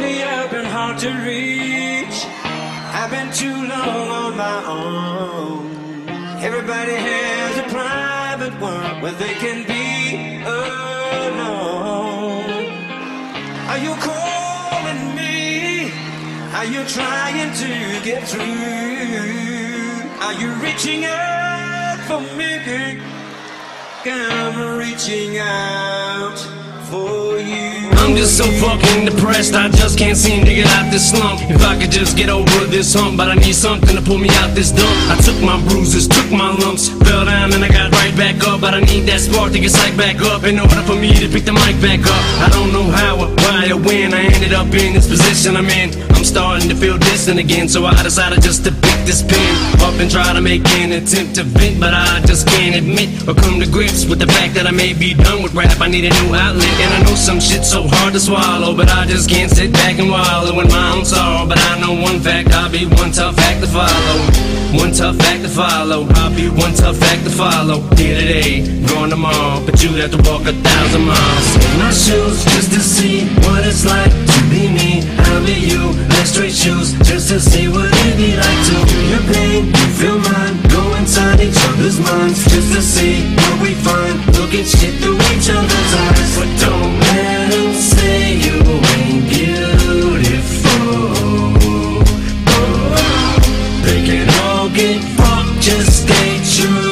Lately I've been hard to reach. I've been too long on my own. Everybody has a private world where they can be alone. Are you calling me? Are you trying to get through? Are you reaching out for me? I'm reaching out. I'm just so fucking depressed, I just can't seem to get out this slump. If I could just get over this hump, but I need something to pull me out this dump. I took my bruises, took my lumps, fell down and I got right back up. But I need that spark to get psyched back up in order for me to pick the mic back up. I don't know how or why or when I ended up in this position I'm in. Starting to feel distant again, so I decided just to pick this pen up and try to make an attempt to vent, but I just can't admit or come to grips with the fact that I may be done with rap. I need a new outlet, and I know some shit's so hard to swallow, but I just can't sit back and wallow in my own sorrow. But I know one fact, I'll be one tough act to follow. One tough act to follow. I'll be one tough act to follow. Here today, gone tomorrow, but you'd have to walk a thousand miles in my shoes just to see what it's like to be me. Be you, like straight shoes, just to see what it'd be like to feel your pain, you feel mine. Go inside each other's minds, just to see what we find. Look at shit through each other's eyes, but don't let 'em say you ain't beautiful. Oh, they can all get fucked, just stay true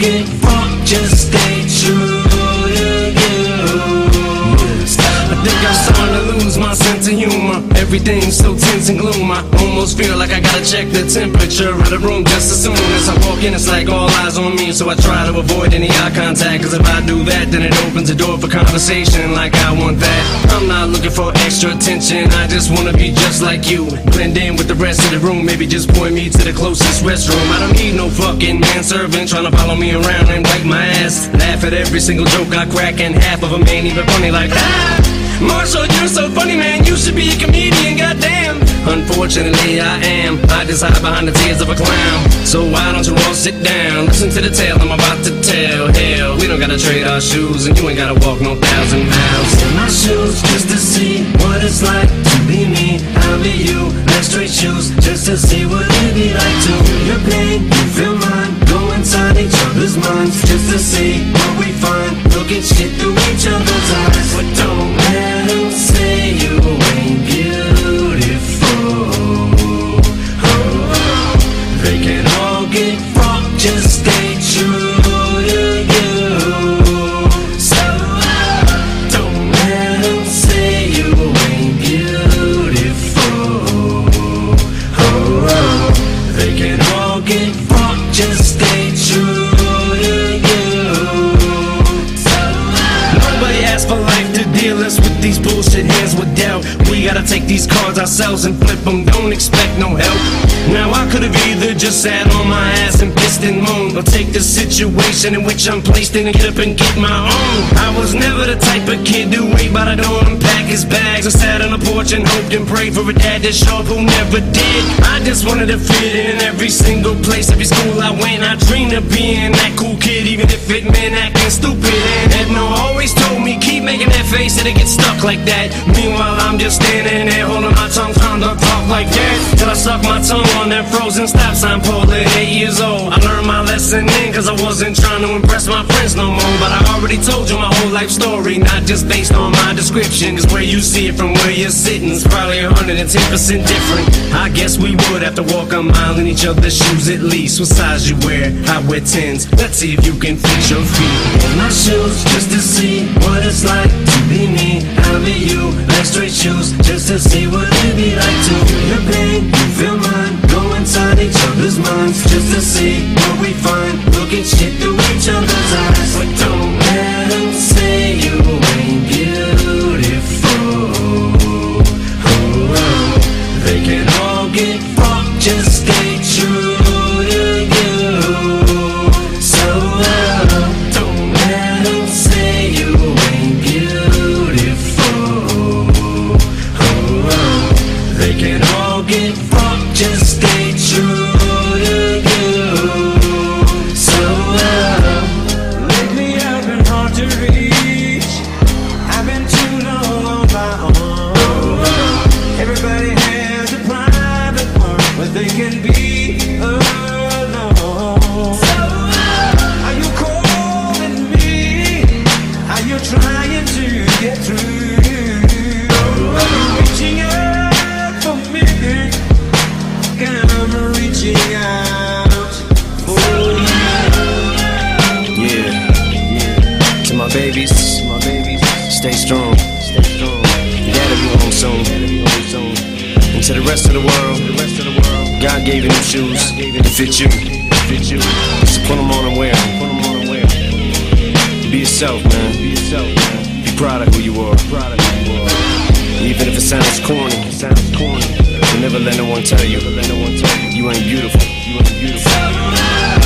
can almost feel like I gotta check the temperature of the room just as soon as I walk in. It's like all eyes on me, so I try to avoid any eye contact. Cause if I do that, then it opens the door for conversation like I want that. I'm not looking for extra attention, I just wanna be just like you. Blend in with the rest of the room, maybe just point me to the closest restroom. I don't need no fucking manservant trying to follow me around and wipe my ass. Laugh at every single joke I crack, and half of them ain't even funny like that. Marshall, you're so funny, man. You should be a comedian, goddamn. Unfortunately, I am. I just hide behind the tears of a clown. So why don't you all sit down? Listen to the tale I'm about to tell. Hell, we don't gotta trade our shoes, and you ain't gotta walk no thousand miles in my shoes just to see what it's like to be me. I'll be you, like straight shoes, just to see what it'd be like to feel your pain, you feel mine. Go inside each other's minds just to see what we find. Look at shit through hands with doubt. We gotta take these cards ourselves and flip them, don't expect no help. Now I could've either just sat on my ass and pissed and moaned, or take the situation in which I'm placed in and get up and get my own. I was never the type of kid to wait by the door and pack his bags. I sat on the porch and hoped and prayed for a dad show up who never did. I just wanted to fit in every single place, every school I went. I dreamed of being that cool kid, even if it meant acting stupid. And Edna always told me, keep making that face, it'll get stuck like that. Meanwhile, I'm just standing there holding my tongue, trying to talk like that. Till I suck my tongue on that frozen stop sign pole at eight years old. I then, cause I wasn't trying to impress my friends no more. But I already told you my whole life story, not just based on my description. Cause where you see it from where you're sitting is probably 110% different. I guess we would have to walk a mile in each other's shoes at least. What size you wear? I wear 10s. Let's see if you can fit your feet in my shoes just to see what it's like to be me. I'll be you, like straight shoes, just to see what it'd be like to just to see what we find. They can be alone. So, Are you calling me? Are you trying to get through? Are you reaching out for me? Can I'm reaching out for you. Yeah. To my babies, my babies, stay strong. Stay strong. You gotta be home soon. To the rest of the world, God gave you them shoes to fit you. Fit you. So put them on and wear 'em. Put 'em on and wear 'em. Be yourself, man. Be proud of who you are. Even if it sounds corny, it sounds corny. You never let no one tell you. Never let no one tell you. You ain't beautiful. You ain't beautiful.